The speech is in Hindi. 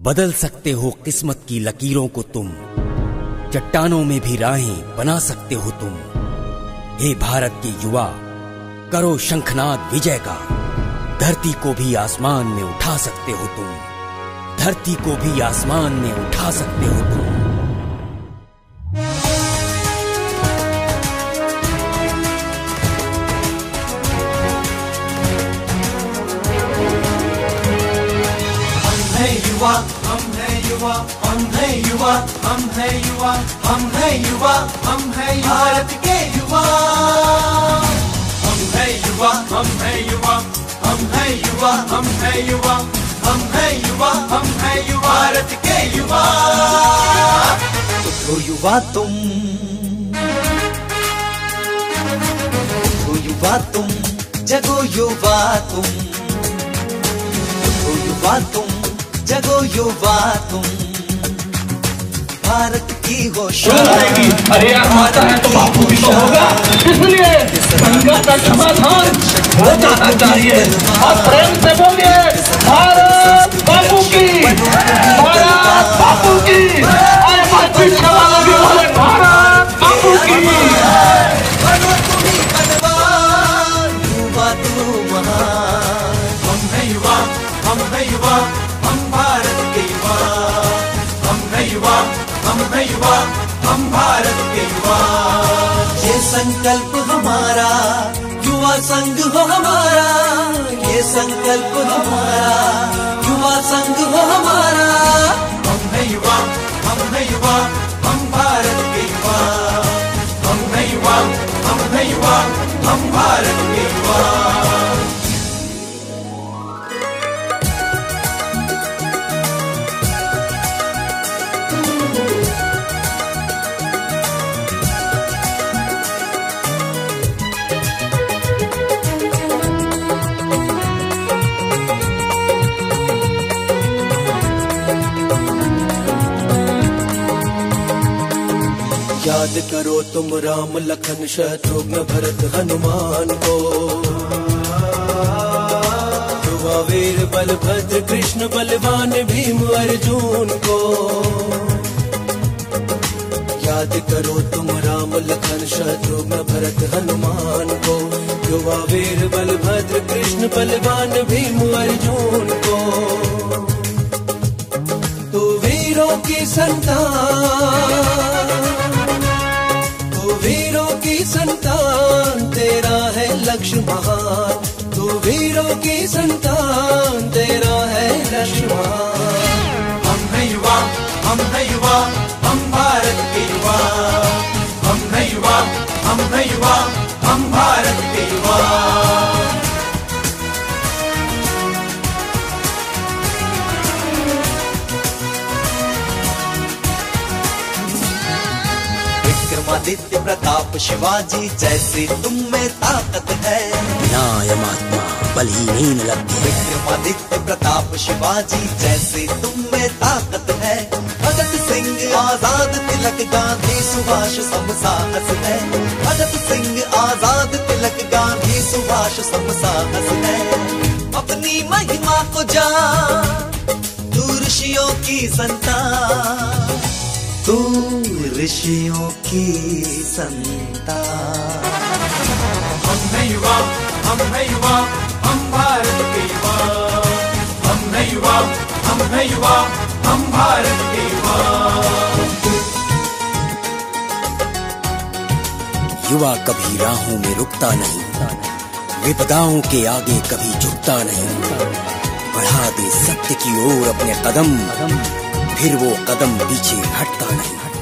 बदल सकते हो किस्मत की लकीरों को तुम। चट्टानों में भी राहें बना सकते हो तुम। हे भारत के युवा, करो शंखनाद विजय का। धरती को भी आसमान में उठा सकते हो तुम। धरती को भी आसमान में उठा सकते हो तुम। युवा हम है युवा हम है युवा हम है युवा हम है युवा हम है भारत के युवा हम है युवा हम है युवा हम है युवा हम है युवा हम है युवा हम है युवा भारत के युवा उठो युवा तुम युवा तुम जगो युवा तुम उठो युवा तुम जगो युवा तुम। भारत की हो अरे यार, माता है तो बापू भी तो होगा। इसलिए का समाधान हो जाना चाहिए और प्रेम से बोलिए। हम भारत के युवा। हम है युवा, हम है युवा, हम भारत के युवा। ये संकल्प हमारा, युवा संघ हो हमारा। ये संकल्प हमारा, युवा संघ हो हमारा। हम है युवा, हम है युवा, हम भारत के युवा। हम है युवा, हम है युवा, हम भारत के युवा। याद करो तुम राम लखन शत्रुघ्न भरत हनुमान को। वीर बलभद्र कृष्ण बलवान भीम अर्जुन को। याद करो तुम राम लखन शत्रुघ्न भरत हनुमान को। युवा वीर बलभद्र कृष्ण बलवान भीम वीरों की संतान, तेरा है लक्ष्य महान। तू वीरों की संतान, तेरा है लक्ष्य महान। हम है युवा, हम है युवा, हम भारत के युवा। हम है युवा, हम है युवा, हम भारत के युवा। विक्रमादित्य प्रताप शिवाजी जैसे तुम में ताकत है। विनाय महात्मा बलहीन लभ्य विक्रमादित्य प्रताप शिवाजी जैसे तुम में ताकत है। भगत सिंह आज़ाद तिलक गांधी सुभाष सब साहस है। भगत सिंह आज़ाद तिलक गांधी सुभाष सब साहस है। अपनी महिमा को जान तू ऋषियों की संतान। तू ऋषियों की संतान हम है युवा हम है युवा हम भारत के युवा। हम है युवा हम है युवा हम भारत के युवा। युवा कभी राहों में रुकता नहीं विपदाओं के आगे कभी झुकता नहीं। बढ़ा दे सत्य की ओर अपने कदम फिर वो कदम पीछे हटता नहीं।